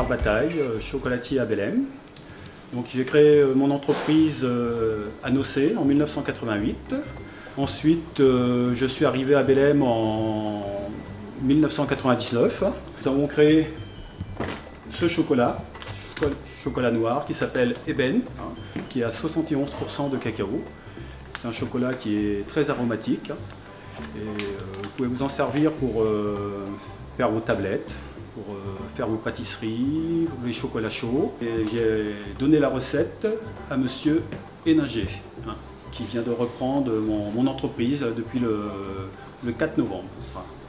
Bataille, euh, chocolatier à Belém. Donc j'ai créé euh, mon entreprise euh, à Nocé en 1988. Ensuite, je suis arrivé à Belém en 1999. Nous avons créé ce chocolat, chocolat- noir, qui s'appelle Eben, hein, qui a 71% de cacao. C'est un chocolat qui est très aromatique. Vous pouvez vous en servir pour faire vos tablettes, pour euh, faire vos pâtisseries, les chocolats chauds. J'ai donné la recette à monsieur Héninger, hein, qui vient de reprendre mon, entreprise depuis le, le 4 novembre.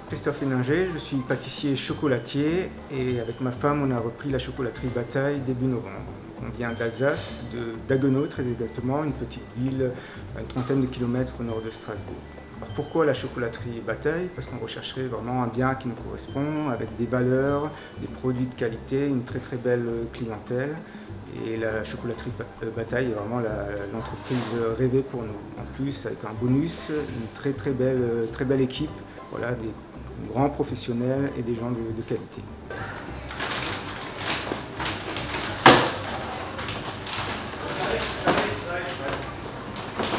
Christophe Héninger, je suis pâtissier chocolatier et avec ma femme on a repris la chocolaterie Bataille début novembre. On vient d'Alsace, de Daguenau très exactement, une petite ville à une trentaine de kilomètres au nord de Strasbourg. Pourquoi la chocolaterie Bataille? Parce qu'on rechercherait vraiment un bien qui nous correspond, avec des valeurs, des produits de qualité, une très très belle clientèle. Et la chocolaterie euh, Bataille est vraiment l'entreprise rêvée pour nous. En plus, avec un bonus, une très très belle, très belle équipe, voilà, des grands professionnels et des gens de qualité.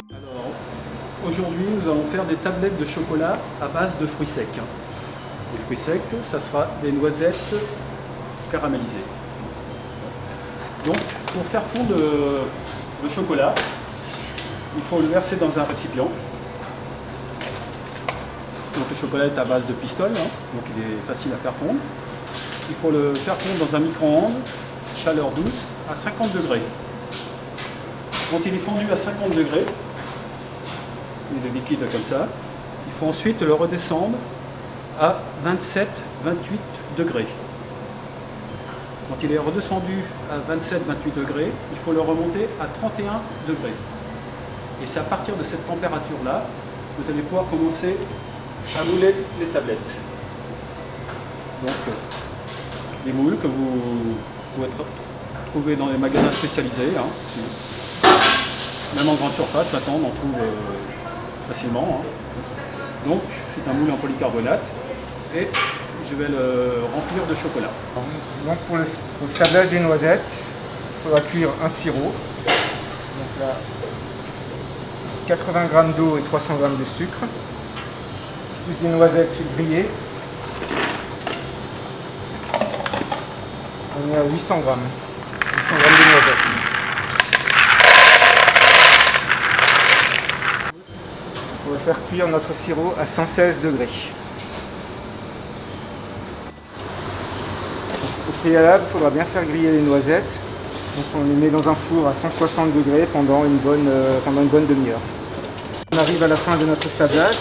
Alors, aujourd'hui, nous allons faire des tablettes de chocolat à base de fruits secs. Les fruits secs, ça sera des noisettes caramélisées. Donc, pour faire fondre le, chocolat, il faut le verser dans un récipient. Donc, le chocolat est à base de pistole, hein, donc il est facile à faire fondre. Il faut le faire fondre dans un micro-ondes, chaleur douce, à 50 degrés. Quand il est fondu à 50 degrés, il est liquide comme ça. Il faut ensuite le redescendre à 27-28 degrés. Quand il est redescendu à 27-28 degrés, il faut le remonter à 31 degrés. Et c'est à partir de cette température-là que vous allez pouvoir commencer à mouler les tablettes. Donc, les moules que vous pouvez tr- trouver dans les magasins spécialisés. hein. Même en grande surface, maintenant, on en trouve euh, facilement. hein. Donc, c'est un moule en polycarbonate et je vais le remplir de chocolat. Donc pour le, pour sablage des noisettes, il faudra cuire un sirop. Donc là, 80 g d'eau et 300 g de sucre, plus des noisettes grillées. On est à 800 g. 800 g de noisettes. On va faire cuire notre sirop à 116 degrés. Au préalable, il faudra bien faire griller les noisettes. Donc on les met dans un four à 160 degrés pendant une bonne, euh, bonne demi-heure. On arrive à la fin de notre sablage.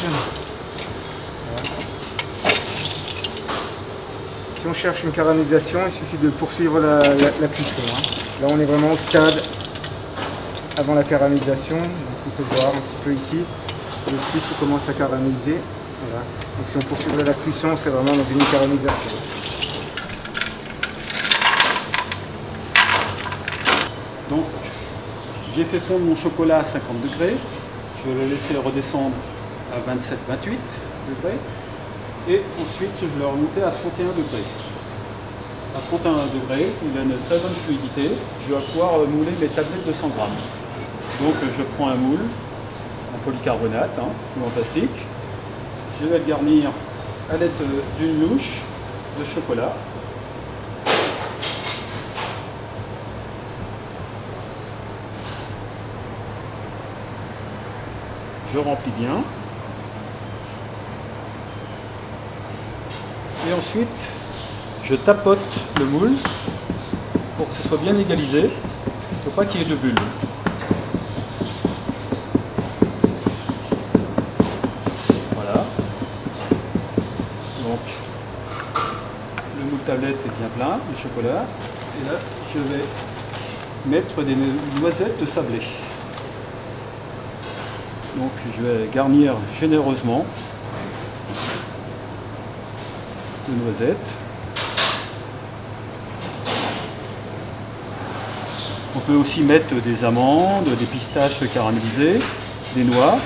Si on cherche une caramélisation, il suffit de poursuivre la cuisson. hein. Là on est vraiment au stade avant la caramélisation. Donc, on peut voir un petit peu ici. Le sucre commence à caraméliser. Donc si on poursuivrait la cuisson, on serait vraiment dans une caramélisation. Donc, j'ai fait fondre mon chocolat à 50 degrés. Je vais le laisser redescendre à 27-28 degrés. Et ensuite, je vais le remonter à 31 degrés. À 31 degrés, il a une très bonne fluidité. Je vais pouvoir mouler mes tablettes de 100 grammes. Donc, je prends un moule polycarbonate hein, ou en plastique. Je vais le garnir à l'aide de- d'une louche de chocolat. Je remplis bien. Et ensuite, je tapote le moule pour que ce soit bien égalisé. Faut pas qu'il y ait de bulles. Voilà. Le moule tablette est bien plein, le chocolat. Et là, je vais mettre des noisettes de sablé. Donc je vais garnir généreusement de noisettes. On peut aussi mettre des amandes, des pistaches caramélisées, des noix.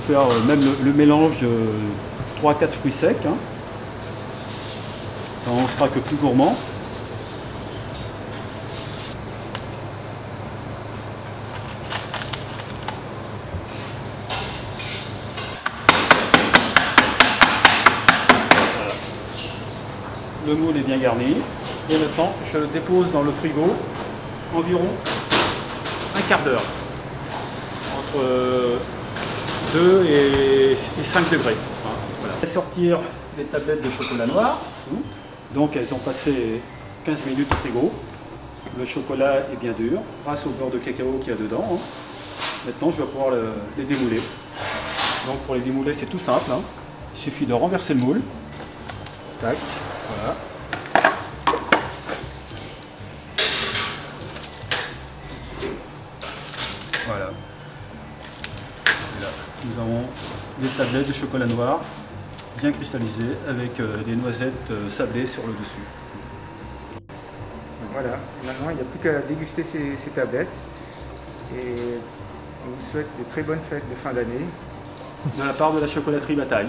Faire euh, même le, mélange de 3-4 fruits secs. Hein. on sera que plus gourmand. Le moule est bien garni. Et maintenant, je le dépose dans le frigo environ un quart d'heure. Entre 2 et 5 degrés. Voilà. Je vais sortir les tablettes de chocolat noir. Donc elles ont passé 15 minutes au frigo. Le chocolat est bien dur grâce au beurre de cacao qu'il y a dedans. Hein. Maintenant, je vais pouvoir les démouler. Donc pour les démouler, c'est tout simple. Hein. Il suffit de renverser le moule. Tac. Voilà. Des tablettes de chocolat noir bien cristallisées avec euh, des noisettes euh, sablées sur le dessus. Voilà, maintenant il n'y a plus qu'à déguster ces, ces, tablettes et on vous souhaite de très bonnes fêtes de fin d'année. De la part de la chocolaterie Bataille.